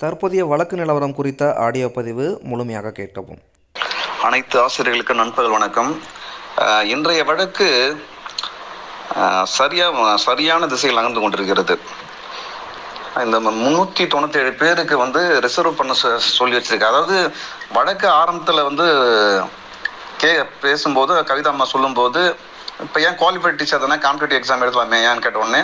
தற்போதைய வழக்கு நிலவரம் குறித்த ஆடியோ பதிவு முழுமையாக கேட்கவும் அனைத்து ஆசிரியர்களுக்கு நண்பர்கள் வணக்கம். இன்றைய வழக்கு சரியா சரியான திசையில் நகர்ந்து கொண்டிருக்கிறது. இந்த முந்நூற்றி தொண்ணூற்றி ஏழு பேருக்கு வந்து ரிசர்வ் பண்ண சொ- சொல்லி வச்சிருக்கு அதாவது வழக்கு ஆரம்பத்தில் வந்து கே பேசும்போது கவிதா அம்மா சொல்லும்போது இப்போ ஏன் குவாலிஃபைட் டீச்சர் தானே காம்படிட்டிவ் எக்ஸாம் எழுதலாமே ஏன்னு கேட்ட உடனே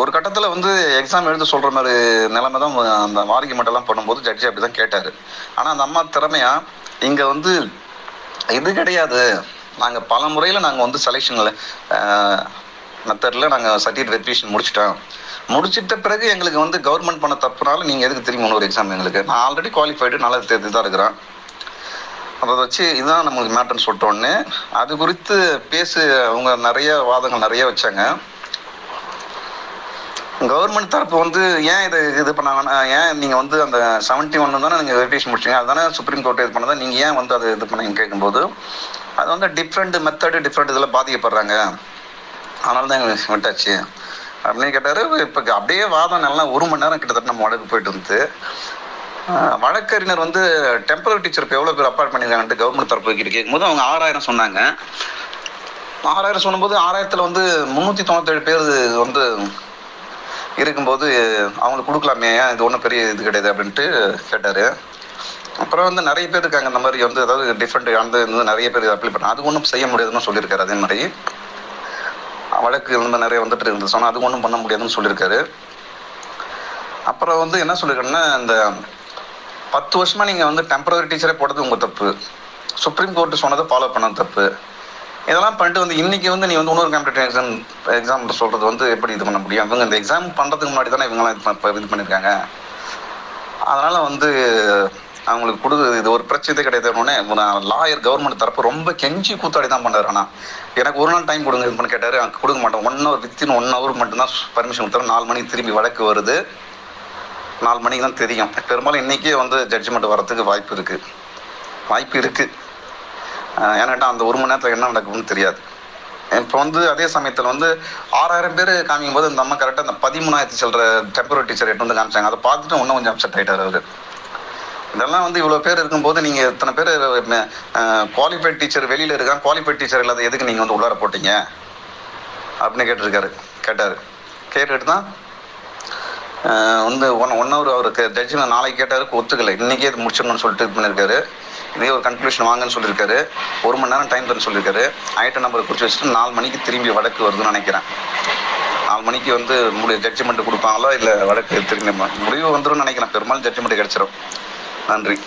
ஒரு கட்டத்தில் வந்து எக்ஸாம் எழுத சொல்கிற மாதிரி நிலைமை தான் அந்த ஆர்குமெண்ட் பண்ணும்போது ஜட்ஜி அப்படி தான் கேட்டார். ஆனால் அந்த அம்மா திறமையா இங்கே வந்து இது கிடையாது. நாங்கள் பல முறையில் நாங்கள் வந்து செலெக்ஷனில் மெத்தடில் நாங்கள் சர்டிஃபிகேட் வெரிஃபிகேஷன் முடிச்சிட்டோம். முடிச்சிட்ட பிறகு எங்களுக்கு வந்து கவர்மெண்ட் பண்ண தப்புனால நீங்கள் எதுக்கு திரும்பி இன்னொரு எக்ஸாம் எங்களுக்கு? நான் ஆல்ரெடி குவாலிஃபைடு நல்லா தேர்ந்து தான் இருக்கிறேன். அதை வச்சு இதுதான் நம்மளுக்கு மேட்டர்னு சொல்லிட்டோன்னு அது குறித்து பேசு அவங்க நிறைய வாதங்கள் நிறைய வச்சாங்க. கவர்மெண்ட் தரப்பு வந்து ஏன் இது இது பண்ணாங்கன்னா ஏன் நீங்கள் வந்து அந்த செவன்ட்டி ஒன்று தானே நீங்கள் வெரிஃபிகேஷன் முடிச்சீங்க? அதுதானே சுப்ரீம் கோர்ட் இது பண்ணதான் நீங்கள் ஏன் வந்து அது இது பண்ணீங்க கேட்கும்போது அது வந்து டிஃப்ரெண்ட் மெத்தடு டிஃப்ரெண்ட் இதில் பாதிக்கப்படுறாங்க. அதனால தான் எங்களுக்கு விட்டாச்சு. அப்படின்னு கேட்டார். இப்போ அப்படியே வாதம் நல்லா ஒரு மணி நேரம் கிட்டத்தட்ட நம்ம வழக்கு போயிட்டு வந்து வழக்கறிஞர் வந்து டெம்பரரி டீச்சர் இப்போ எவ்வளோ பேர் அப்பார்ட் பண்ணியிருக்காங்கன்ட்டு கவர்மெண்ட் தரப்பு கிட்ட கேட்கும்போது அவங்க ஆறாயிரம் சொன்னாங்க. ஆறாயிரம் சொல்லும்போது ஆறாயிரத்தில் வந்து முந்நூற்றி தொண்ணூத்தேழு பேர் வந்து இருக்கும்போது அவங்களுக்கு கொடுக்கலாமே ஏன் இது ஒன்றும் பெரிய இது கிடையாது அப்படின்ட்டு கேட்டார். அப்புறம் வந்து நிறைய பேர் இருக்காங்க இந்த மாதிரி வந்து அதாவது டிஃப்ரெண்ட் அந்த இது நிறைய பேர் அப்ளை பண்ண அது ஒன்றும் செய்ய முடியாதுன்னு சொல்லியிருக்காரு அதே மாதிரி. வழக்கு இந்த மாதிரி நிறைய வந்துட்டு இருந்தது சொன்னால் அது ஒன்றும் பண்ண முடியாதுன்னு சொல்லியிருக்காரு. அப்புறம் வந்து என்ன சொல்லியிருக்கேன்னா இந்த பத்து வருஷமாக நீங்கள் வந்து டெம்பரரி டீச்சரே போட்டது உங்கள் தப்பு. சுப்ரீம் கோர்ட்டு சொன்னதை ஃபாலோ பண்ண தப்பு. இதெல்லாம் பண்ணிட்டு வந்து இன்னைக்கு வந்து நீ வந்து இன்னொரு காம்படிட்டிவ் எக்ஸாம் எக்ஸாம் சொல்றது வந்து எப்படி இது பண்ண முடியும்? இவங்க இந்த எக்ஸாம் பண்றதுக்கு முன்னாடி தானே இவங்கெல்லாம் இது இது பண்ணியிருக்காங்க அதனால வந்து அவங்களுக்கு கொடு இது ஒரு பிரச்சனை கிடையாதுன்னு லாயர் கவர்மெண்ட் தரப்பு ரொம்ப கெஞ்சி கூத்தாடி தான் பண்ணாரு. ஆனால் எனக்கு ஒரு நாள் டைம் கொடுங்க இது பண்ணி கேட்டார். எனக்கு கொடுக்க மாட்டோம். One hour within one hour மட்டும்தான் பர்மிஷன் கொடுத்தாரு. நாலு மணிக்கு திரும்பி வழக்கு வருது. நாலு மணிக்கு தான் தெரியும். பெரும்பாலும் இன்னைக்கே வந்து ஜட்ஜ்மெண்ட் வரத்துக்கு வாய்ப்பு இருக்குது வாய்ப்பு இருக்குது ஏன்னாட்டா அந்த ஒரு மணி நேரத்தில் என்ன நடக்கும்னு தெரியாது. இப்போ வந்து அதே சமயத்தில் வந்து ஆறாயிரம் பேர் காமிக்கும் போது இந்த அம்மா கரெக்டாக அந்த பதிமூணாயிரத்தி சொல்கிற டெம்பரரி டீச்சர் எட்டு வந்து காமிச்சாங்க. அதை பார்த்துட்டு இன்னும் கொஞ்சம் அப்செட் ஆகிட்டார் அவர். இதெல்லாம் வந்து இவ்வளோ பேர் இருக்கும்போது நீங்கள் இத்தனை பேர் குவாலிஃபைட் டீச்சர் வெளியில் இருக்கான் குவாலிஃபைட் டீச்சர் இல்லாத எதுக்கு நீங்கள் வந்து உள்ளார போட்டீங்க? அப்படின்னு கேட்டிருக்காரு. கேட்டார். கேட்டுட்டு தான் வந்து ஒன் ஒன் ஹவர் அவருக்கு ஜட்ஜி நாளைக்கு கேட்டாருக்கு ஒத்துக்கலை. இன்னைக்கே இது முடிச்சிடணும்னு சொல்லிட்டு இது பண்ணியிருக்காரு இதே ஒரு கன்க்ளூஷன் வாங்கன்னு சொல்லியிருக்காரு. ஒரு மணி நேரம் டைம் தரேன்னு சொல்லியிருக்காரு. ஐட்டம் நம்பரை குறித்து வச்சுட்டு நாலு மணிக்கு திரும்பி வழக்கு வருதுன்னு நினைக்கிறேன். நாலு மணிக்கு வந்து முடி ஜட்ஜ்மெண்ட் கொடுப்பாங்களோ? இல்லை வடக்கு திரும்பி முடிவு வந்துடும் நினைக்கிறேன். பெரும்பாலும் ஜட்ஜ்மெண்ட் கிடைச்சிரும். நன்றி.